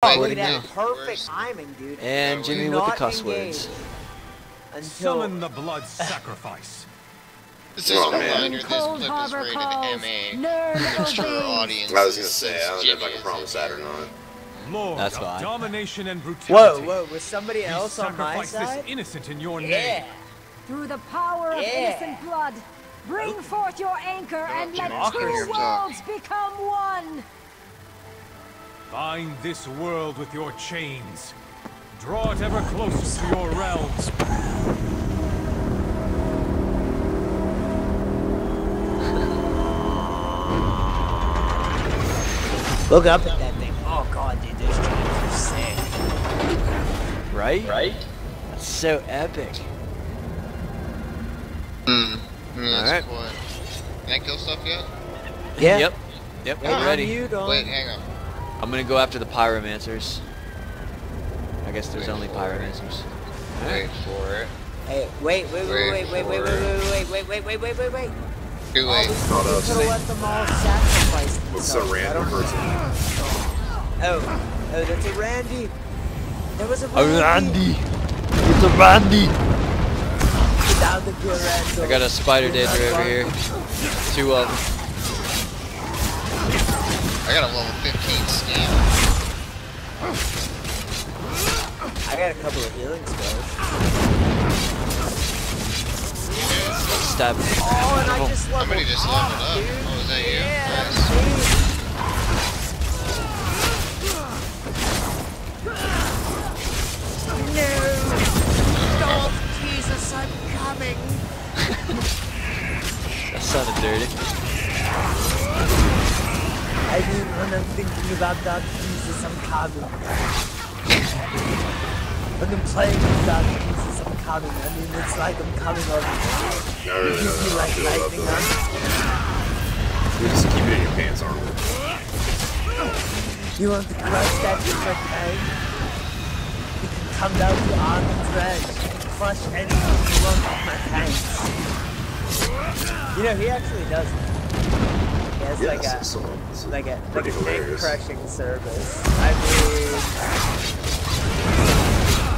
Oh, Wait, look wait, at wait. that perfect timing, dude. And Jimmy with the cuss words. Until Summon the blood sacrifice. This is Oh, a man. reminder. This Cold clip is rated calls. MA. Nerd Mature audience. I was gonna say, I don't know if I can promise that or not. Lord That's fine. domination and Whoa, brutality. whoa, was somebody else on my sacrifice side? this innocent in your Yeah. name. Through the power of Yeah. innocent blood, bring oh. forth your anchor and let two worlds become one. Bind this world with your chains. Draw it ever closer to your realms. Look up at that thing. Oh god, dude, those chains are sick. Right? Right? That's so epic. Hmm. Yeah, Alright. Can I kill stuff yet? Yeah. Yep. Yep, Yeah, I'm ready. Wait, hang on. I'm gonna go after the pyromancers. I guess there's Wait only pyromancers. Wait for it. Hey, wait, wait, wait, wait, wait, wait, wait, wait, wait, wait, wait, wait, wait, wait. Too Oh, late. we Not we us. could have let them all sacrifice It's themselves. a I random don't- person. Oh, oh, that's a Randy. There was a A Randy. Randy! It's a Randy! Get down the pure Randall. I got a spider daedra over here. Two of them. I got a level 15 scan. I got a couple of healing spells. Stab. Oh, and I just leveled Somebody just leveled up. dude. Oh, is that you? Yeah, Nice. I mean, when I'm thinking about that, Jesus, I'm coming. When I'm playing with that, Jesus, I'm coming. I mean, it's like I'm coming on. Really don't You know. like I feel lightning on? You just keep it in your pants, armor. You want to crush that different tank? Eh? You can come down to Arnold's and crush anything you want with my tanks. You know, he actually does that. He has like a, uh, it's like a, like a hilarious. crushing service. I mean,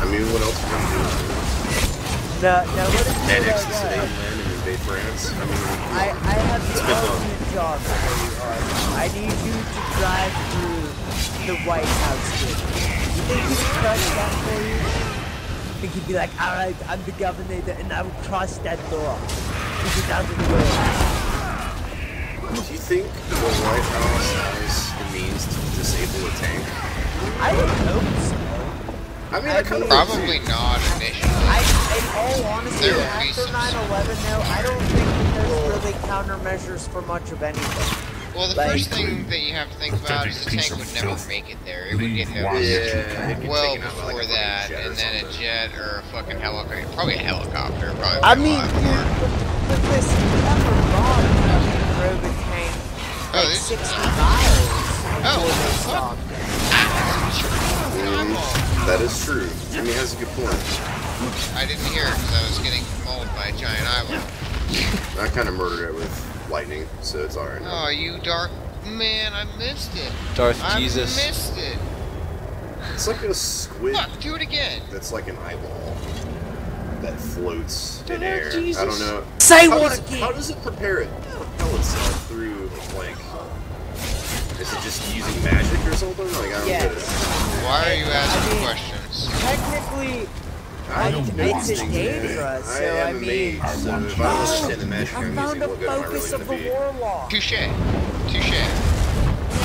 I mean, what else can you do? no, no, what is Ned it? X Uh, land and invade France. I mean, I, I have the It's been done. ultimate job for you. I need you to drive through the White House with. You think he would crush that for you? I think he'd be like, alright, I'm the governor and I will cross that door. He get out of the way. Do think the White House has the means to disable a tank? I would hope so. I mean, I I kind of Probably not initially. I, in all honesty, There after 9-11 though, I don't think there's really countermeasures for much of anything. Well, the Like- first thing that you have to think about is the tank would never make it there. It would get Yeah, noticed it get well taken out by, before like, that, fucking jet or and then a jet or a fucking helicopter. Probably a helicopter. Probably. I would mean, a lot dude, more. but, but listen, you have a bomb that drove a tank Oh, like this- 60 miles Oh, before they fuck. stopped. That is true. Jimmy has a good point. I didn't hear it because I was getting mauled by a giant eyeball. I kind of murdered it with lightning, so it's alright. Oh, you dark man! I missed it. Darth I Jesus. missed it. It's like a squid Fuck! Do it again. that's like an eyeball that floats in Oh, air. I Jesus. don't know. Say How what does, again? how does it prepare it propel itself through like? Is it just using magic or something? Like I don't Yes. get. Why are you asking I mean- questions? Technically, I I- don't it's these a game man. for us, I so am I a mean- mage, so if I don't understand the magic I I'm found using, a what good I focus really of the be? warlock. Touche. Touche.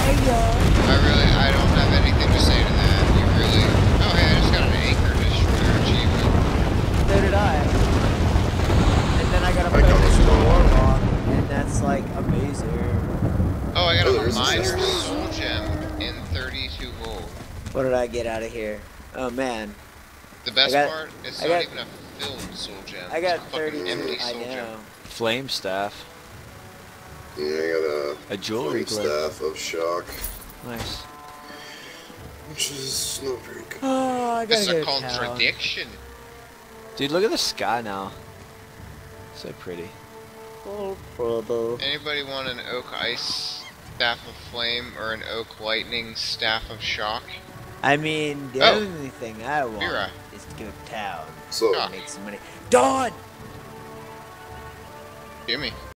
Hey, y'all. I really, I don't have anything to say to that. You really. Oh, hey, I just got an anchor destroyer achievement. So did I. And then I got a I got focus it. of the warlock, and that's like amazing. Oh, I got Oh, a there's a minor chest. soul gem in 32 gold. What did I get out of here? Oh man, The best got- part, it's I not got- even a filled soul gem. I It's got thirty. fucking 32. empty I soul know. gem. Flame staff. Yeah, I got a A jewelry flame clip. staff of shock, Nice. which is not very good. Oh, I gotta It's go a to town. contradiction. Dude, look at the sky now. So pretty. Oh, brother. Anybody want an oak ice staff of flame or an oak lightning staff of shock? I mean, the Oh. only thing I want Mira. is to go to town So, and make some money. Dawn! Jimmy.